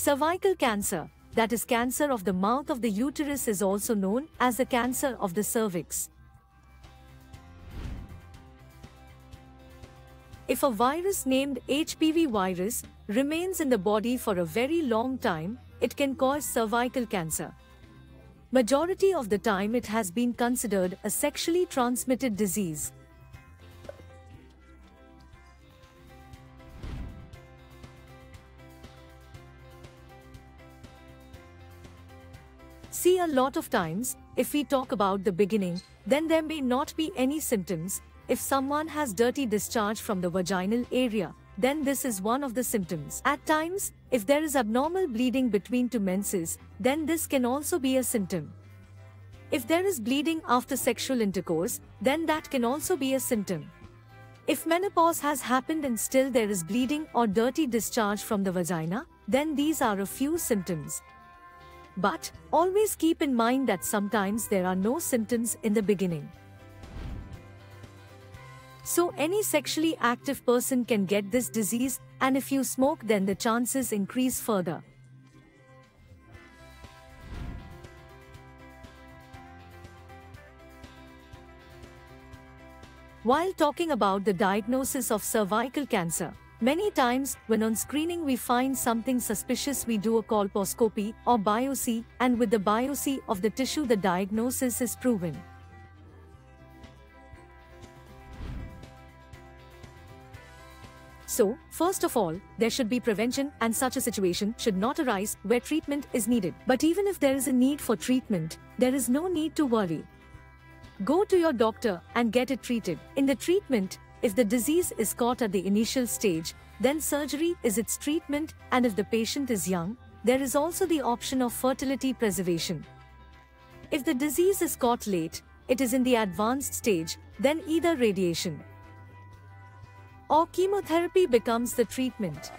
Cervical cancer, that is cancer of the mouth of the uterus is also known as the cancer of the cervix. If a virus named HPV virus remains in the body for a very long time, it can cause cervical cancer. Majority of the time it has been considered a sexually transmitted disease. See a lot of times, if we talk about the beginning, then there may not be any symptoms. If someone has dirty discharge from the vaginal area, then this is one of the symptoms. At times, if there is abnormal bleeding between two menses, then this can also be a symptom. If there is bleeding after sexual intercourse, then that can also be a symptom. If menopause has happened and still there is bleeding or dirty discharge from the vagina, then these are a few symptoms. But, always keep in mind that sometimes there are no symptoms in the beginning. So any sexually active person can get this disease and if you smoke then the chances increase further. While talking about the diagnosis of cervical cancer, Many times, when on screening we find something suspicious we do a colposcopy or biopsy and with the biopsy of the tissue the diagnosis is proven. So, first of all, there should be prevention and such a situation should not arise where treatment is needed. But even if there is a need for treatment, there is no need to worry. Go to your doctor and get it treated. In the treatment, if the disease is caught at the initial stage, then surgery is its treatment and if the patient is young, there is also the option of fertility preservation. If the disease is caught late, it is in the advanced stage, then either radiation or chemotherapy becomes the treatment.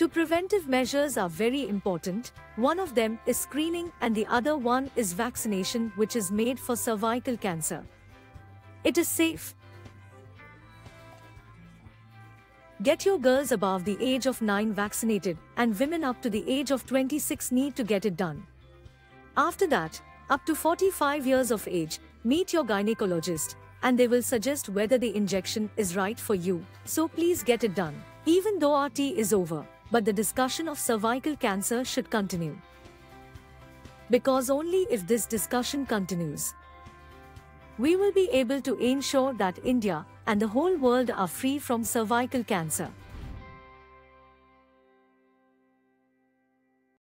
Two preventive measures are very important. One of them is screening and the other one is vaccination which is made for cervical cancer. It is safe. Get your girls above the age of 9 vaccinated and women up to the age of 26 need to get it done. After that, up to 45 years of age, meet your gynecologist and they will suggest whether the injection is right for you. So please get it done. Even though RT is over but the discussion of cervical cancer should continue. Because only if this discussion continues, we will be able to ensure that India and the whole world are free from cervical cancer.